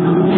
Amen.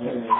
Amen.